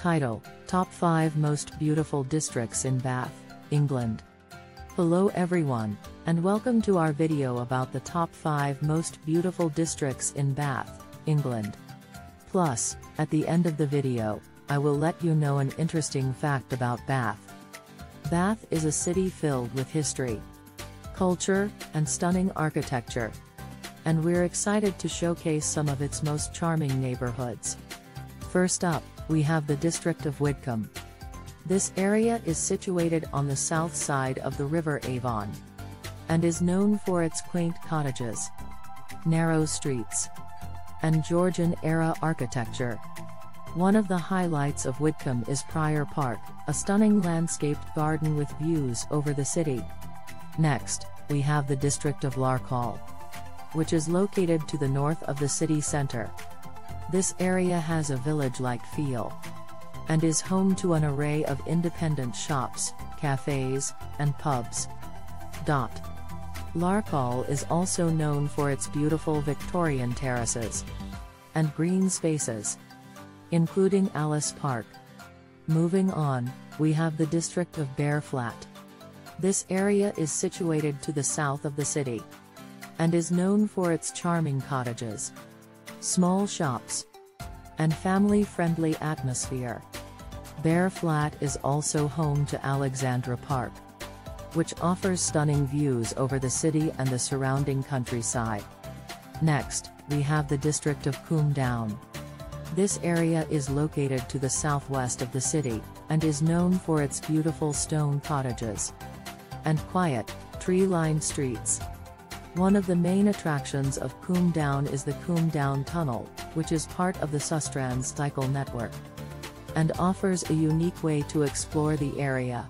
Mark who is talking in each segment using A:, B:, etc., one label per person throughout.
A: Title Top 5 Most Beautiful Districts in Bath, England. Hello everyone, and welcome to our video about the top 5 most beautiful districts in Bath, England. Plus, at the end of the video, I will let you know an interesting fact about Bath. Bath is a city filled with history, culture, and stunning architecture. And we're excited to showcase some of its most charming neighborhoods. First up, we have the district of Widcombe. This area is situated on the south side of the River Avon. And is known for its quaint cottages, narrow streets, and Georgian-era architecture. One of the highlights of Widcombe is Prior Park, a stunning landscaped garden with views over the city. Next, we have the district of Larkhall, which is located to the north of the city center. This area has a village-like feel and is home to an array of independent shops, cafes, and pubs. Dot. Larkhall is also known for its beautiful Victorian terraces and green spaces, including Alice Park. Moving on, we have the district of Bear Flat. This area is situated to the south of the city and is known for its charming cottages, small shops, and family-friendly atmosphere. Bear Flat is also home to Alexandra Park, which offers stunning views over the city and the surrounding countryside. Next, we have the district of Combe Down. This area is located to the southwest of the city, and is known for its beautiful stone cottages and quiet, tree-lined streets. One of the main attractions of Combe Down is the Combe Down Tunnel, which is part of the Sustrans cycle network and offers a unique way to explore the area.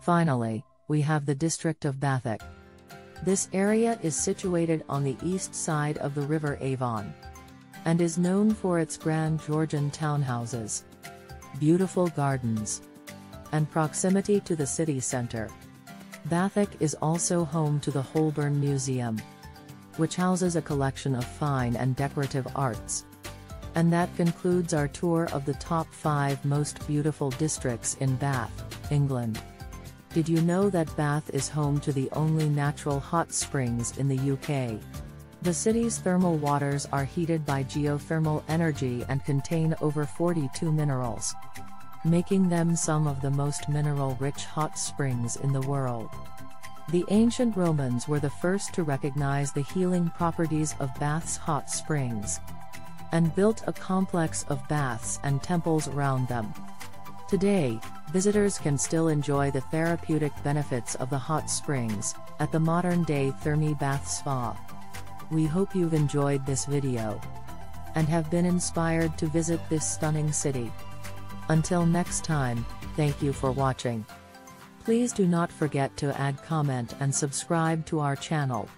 A: Finally, we have the district of Bathwick. This area is situated on the east side of the River Avon and is known for its grand Georgian townhouses, beautiful gardens, and proximity to the city centre. Bathwick is also home to the Holburne Museum, which houses a collection of fine and decorative arts. And that concludes our tour of the top 5 most beautiful districts in Bath, England. Did you know that Bath is home to the only natural hot springs in the UK? The city's thermal waters are heated by geothermal energy and contain over 42 minerals making them some of the most mineral-rich hot springs in the world. The ancient Romans were the first to recognize the healing properties of Bath's hot springs and built a complex of baths and temples around them. Today, visitors can still enjoy the therapeutic benefits of the hot springs at the modern-day Thermae Bath Spa. We hope you've enjoyed this video and have been inspired to visit this stunning city. Until next time, thank you for watching. Please do not forget to add comment and subscribe to our channel.